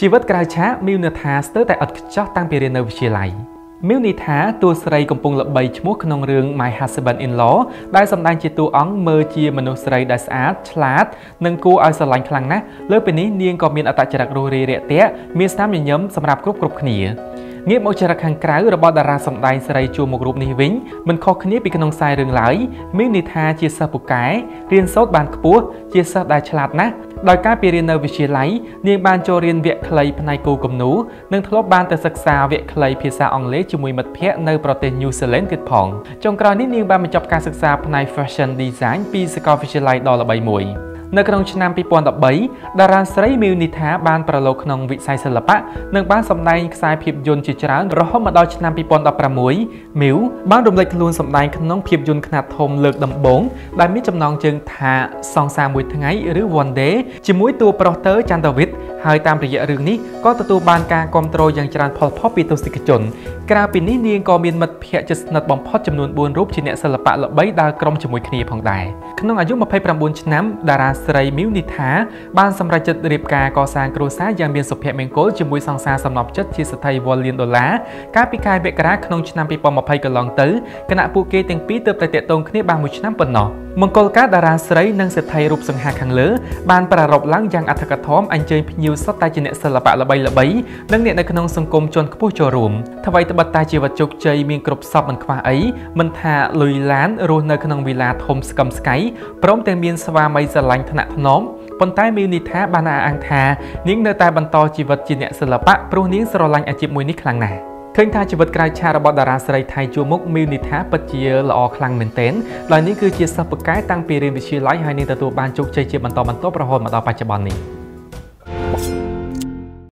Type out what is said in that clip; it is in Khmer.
ជីវិតក្រៅឆាកមីវនៅថាស្ទើរតែឥតខ្ចោះតាំងពីរៀននៅវិទ្យាល័យមីវនីថាតួស្រីកំពុងល្បីឈ្មោះក្នុងរឿង My Husband in Law ដែលសម្ដែងជាតួអង្គមើលជាមនុស្សស្រីដែលស្អាតឆ្លាត និងគួរឲ្យស្រឡាញ់ខ្លាំងណាស់លើពីនេះនាងក៏មានអត្តចរិតរួសរាយរាក់ទាក់មានស្នាមញញឹមសម្រាប់គ្រប់គ្រប់គ្នា ងាកមកចរិតខាងក្រៅរបស់តារាសម្ដែងស្រីជួរមុខរូបនេះវិញមិនខុសគ្នាពីក្នុងខ្សែរឿងឡើយមានន័យថាជាសិស្សពូកែរៀនសូត្របានខ្ពស់ជាសិស្សដែលឆ្លាតណាស់ដោយការពីរៀននៅវិទ្យាល័យនាងបានចូលរៀនវគ្គខ្លីផ្នែកគូគំនូនិងធ្លាប់បានទៅសិក្សាវគ្គខ្លីភាសាអង់គ្លេសជាមួយមិត្តភ័ក្តិនៅប្រទេស New Zealand ទៀតផងចុងក្រោយនេះនាងបានបញ្ចប់ការសិក្សាផ្នែក Fashion Design ពីសាកលវិទ្យាល័យដ៏ល្បីមួយ នៅក្នុងឆ្នាំ2013តារាស្រី មីវនីថាបានប្រឡូកក្នុងវិស័យសិល្បៈនិងបានសម្ដែងខ្សែភាពយន្តជាច្រើនរហូតមកដល់ឆ្នាំ2016មីវបានរំលេចខ្លួនសម្ដែងក្នុងភាពយន្តខ្នាតធំលើកដំបូងដែលមានចំណងជើងថាសង្សារមួយថ្ងៃឬ One Day ជាមួយតួប្រុសតើចន្ទវិទ្យហើយតាមរយៈរឿងនេះក៏ទទួលបានការគ្រប់គ្រងយ៉ាងច្រើនផលផុសពីទស្សនិកជនក្រៅពីនេះនាងក៏មានមិត្តភ័ក្តិជិតស្និទ្ធបំផុតចំនួន4រូបជាអ្នកសិល្បៈល្បីដើរក្រុមជាមួយគ្នាផងដែរក្នុងអាយុ29ឆ្នាំតារាស្រីមីវនីថាបានសម្រេចចិត្តរៀបការកសាងគ្រួសារយ៉ាងមានសុភមង្គលជាមួយសង្សារសំណប់ចិត្តជាស្ថិវលលានដុល្លារកាលពីខែវិក្កាក្នុងឆ្នាំ2020កន្លងទៅគណៈពួកគេទាំងពីរទើបតែតាក់ទងគ្នាបានមួយឆ្នាំប៉ុណ្ណោះ មង្គលការតារាស្រីនិងសេដ្ឋីរូបសង្ហាខាងលើបានប្រារព្ធឡើងយ៉ាងអធិកធមអញ្ជើញភ្ញៀវសុទ្ធតែជាអ្នកសិល្បៈល្បីៗនិងអ្នកនៅក្នុងសង្គមជាន់ខ្ពស់ចូលរួមអ្វីត្បិតតែជីវិតជោគជ័យមានគ្រប់សពមិនខ្វះអីមិនថាលុយឡានរស់នៅក្នុងវិឡាធំស្កឹមស្កៃព្រមទាំងមានស្វាមីស្រឡាញ់ថ្នាក់ថ្នមប៉ុន្តែមីនីថាបានអះអាងថានាងនៅតែបន្តជីវិតជាអ្នកសិល្បៈព្រោះនាងស្រឡាញ់អាជីពមួយនេះខ្លាំងណាស់ ឃើញថាជីវិតក្រៅឆាករបស់តារាស្រីថៃជួមុខមីនីថាពិតជាល្អខ្លាំងមែនទែនដោយនេះគឺជាសិស្សពូកែតាំងពីរៀនវិទ្យាល័យហើយនាងទទួលបានជោគជ័យជាបន្តបន្ទាប់រហូតមកដល់បច្ចុប្បន្ននេះ